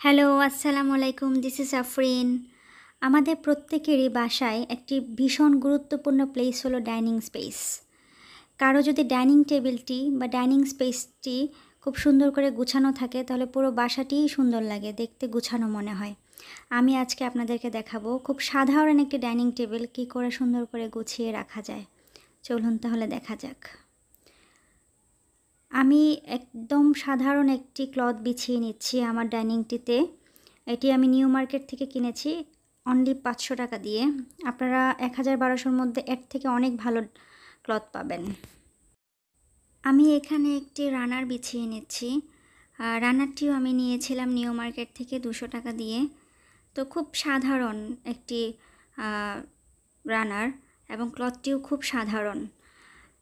Hello, আসসালামু আলাইকুম this is Afrin আমাদের প্রত্যেকেরই বাসায় একটি ভীষণ গুরুত্বপূর্ণ প্লেস হলো ডাইনিং স্পেস কারও যদি ডাইনিং টেবিলটি বা ডাইনিং স্পেসটি খুব সুন্দর করে গুছানো থাকে, তাহলে পুরো বাসাটিই সুন্দর লাগে, দেখতে গুছানো মনে হয়। আমি আজকে আপনাদেরকে দেখাবো খুব সাধারণ একটি ডাইনিং টেবিল কী করে সুন্দর করে গুছিয়ে রাখা যায়। চলুন তাহলে দেখা যাক। আমি একদম সাধারণ একটি ক্লথ বিছিয়ে নিচ্ছি আমার ডাইনিংটিতে। এটি আমি নিউ মার্কেট থেকে কিনেছি অনলি পাঁচশো টাকা দিয়ে। আপনারা এক হাজার বারোশোর মধ্যে এর থেকে অনেক ভালো ক্লথ পাবেন। আমি এখানে একটি রানার বিছিয়ে নিচ্ছি। রানারটিও আমি নিয়েছিলাম নিউ মার্কেট থেকে দুশো টাকা দিয়ে। তো খুব সাধারণ একটি রানার এবং ক্লথটিও খুব সাধারণ।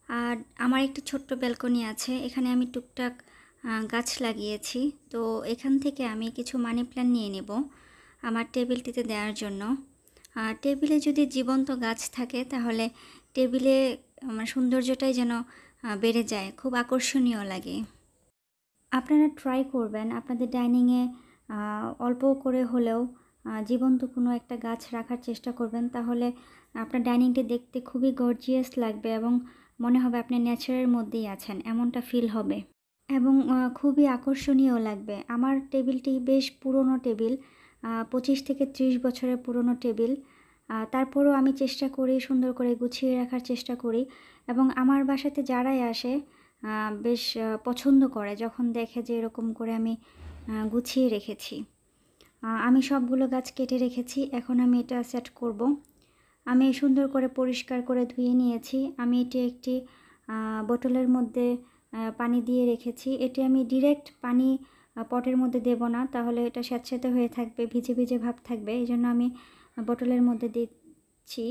আর আমার একটি ছোট্ট ব্যালকনি আছে, এখানে আমি টুকটাক গাছ লাগিয়েছি। তো এখান থেকে আমি কিছু মানি প্ল্যান্ট নিয়ে নেব আমার টেবিলটিতে দেওয়ার জন্য। টেবিলে যদি জীবন্ত গাছ থাকে, তাহলে টেবিলে, আমার সৌন্দর্যটাই যেন বেড়ে যায়, খুব আকর্ষণীয় লাগে। আপনারা ট্রাই করবেন, আপনাদের ডাইনিংয়ে অল্প করে হলেও জীবন্ত কোনো একটা গাছ রাখার চেষ্টা করবেন। তাহলে আপনার ডাইনিংটি দেখতে খুবই গর্জিয়াস লাগবে এবং মনে হবে আপনি নেচারের মধ্যেই আছেন, এমনটা ফিল হবে। এবং খুবই আকর্ষণীয় লাগবে। আমার টেবিলটি বেশ পুরনো টেবিল পঁচিশ থেকে ত্রিশ বছরের পুরনো টেবিল তারপরও আমি চেষ্টা করি সুন্দর করে গুছিয়ে রাখার চেষ্টা করি। এবং আমার বাসাতে যারাই আসে বেশ পছন্দ করে, যখন দেখে যে এরকম করে আমি গুছিয়ে রেখেছি। আমি সবগুলো গাছ কেটে রেখেছি, এখন আমি এটা সেট করব। আমি সুন্দর করে পরিষ্কার করে ধুয়ে নিয়েছি। আমি এটি একটি বোতলের মধ্যে পানি দিয়ে রেখেছি। এটি আমি ডিরেক্ট পানি পটের মধ্যে দেব না। তাহলে এটা স্যাঁতস্যাঁতে হয়ে থাকবে, ভিজে ভিজে ভাব থাকবে। এই জন্য আমি বোতলের মধ্যে দিচ্ছি।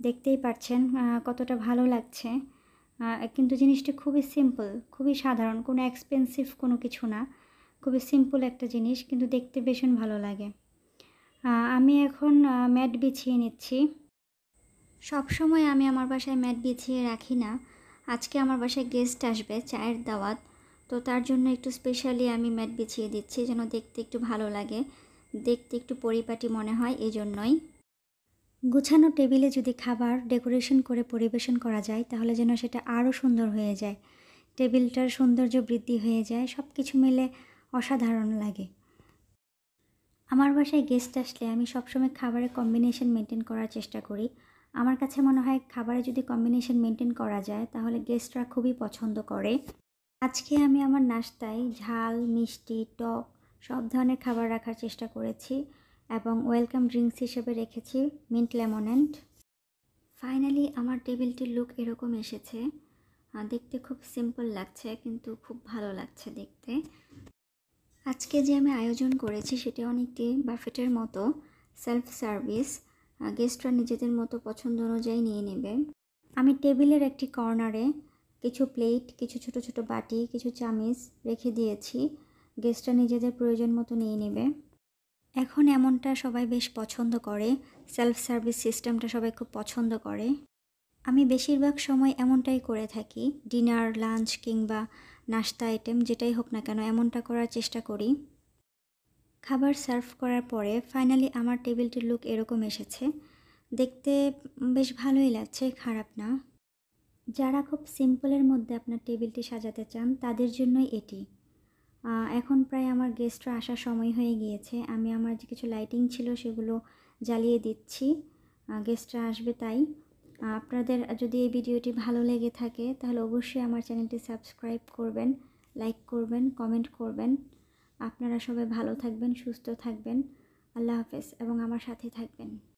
দেখতেই পাচ্ছেন কতটা ভালো লাগছে। কিন্তু জিনিসটি খুবই সিম্পল, খুবই সাধারণ, কোনো এক্সপেন্সিভ কোনো কিছু না। খুবই সিম্পল একটা জিনিস, কিন্তু দেখতে ভীষণ ভালো লাগে। আমি এখন ম্যাট বিছিয়ে নিচ্ছি। সব সময় আমি আমার বাসায় ম্যাট বিছিয়ে রাখি না। আজকে আমার বাসায় গেস্ট আসবে, চায়ের দাওয়াত। তো তার জন্য একটু স্পেশালি আমি ম্যাট বিছিয়ে দিচ্ছি, যেন দেখতে একটু ভালো লাগে। দেখতে একটু পরিপাটি মনে হয় এই জন্যই গুছানো টেবিলে যদি খাবার ডেকোরেশন করে পরিবেশন করা যায়, তাহলে যেন সেটা আরও সুন্দর হয়ে যায়। টেবিলটার সৌন্দর্য বৃদ্ধি হয়ে যায় সব কিছু মিলে অসাধারণ লাগে। আমার বাসায় গেস্ট আসলে আমি সবসময় খাবারের কম্বিনেশন মেনটেন করার চেষ্টা করি। আমার কাছে মনে হয় খাবারে যদি কম্বিনেশন মেনটেন করা যায়, তাহলে গেস্টরা খুবই পছন্দ করে। আজকে আমি আমার নাস্তায় ঝাল, মিষ্টি, টক সব ধরনের খাবার রাখার চেষ্টা করেছি এবং ওয়েলকাম ড্রিঙ্কস হিসেবে রেখেছি মিন্ট লেমনেন্ট ফাইনালি আমার টেবিলটির লুক এরকম এসেছে। দেখতে খুব সিম্পল লাগছে কিন্তু খুব ভালো লাগছে দেখতে। আজকে যে আমি আয়োজন করেছি সেটি অনেকটি বাফেটের মতো সেলফ সার্ভিস গেস্টরা নিজেদের মতো পছন্দ অনুযায়ী নিয়ে নেবে। আমি টেবিলের একটি কর্নারে কিছু প্লেট, কিছু ছোট ছোট বাটি, কিছু চামিচ রেখে দিয়েছি। গেস্টরা নিজেদের প্রয়োজন মতো নিয়ে নেবে। এখন এমনটা সবাই বেশ পছন্দ করে সেলফ সার্ভিস সিস্টেমটা সবাই খুব পছন্দ করে। আমি বেশিরভাগ সময় এমনটাই করে থাকি ডিনার লাঞ্চ কিংবা নাস্তা, আইটেম যেটাই হোক না কেন, এমনটা করার চেষ্টা করি। খাবার সার্ভ করার পরে ফাইনালি আমার টেবিলটির লুক এরকম এসেছে। দেখতে বেশ ভালোই লাগছে, খারাপ না। যারা খুব সিম্পলের মধ্যে আপনার টেবিলটি সাজাতে চান, তাদের জন্যই এটি। এখন প্রায় আমার গেস্টরা আসার সময় হয়ে গিয়েছে। আমি আমার যে কিছু লাইটিং ছিল সেগুলো জ্বালিয়ে দিচ্ছি। গেস্টরা আসবে তাই। আপনাদের যদি এই ভিডিওটি ভালো লেগে থাকে, তাহলে অবশ্যই আমার চ্যানেলটি সাবস্ক্রাইব করবেন, লাইক করবেন, কমেন্ট করবেন। আপনারা সবাই ভালো থাকবেন, সুস্থ থাকবেন। আল্লাহ হাফেজ এবং আমার সাথে থাকবেন।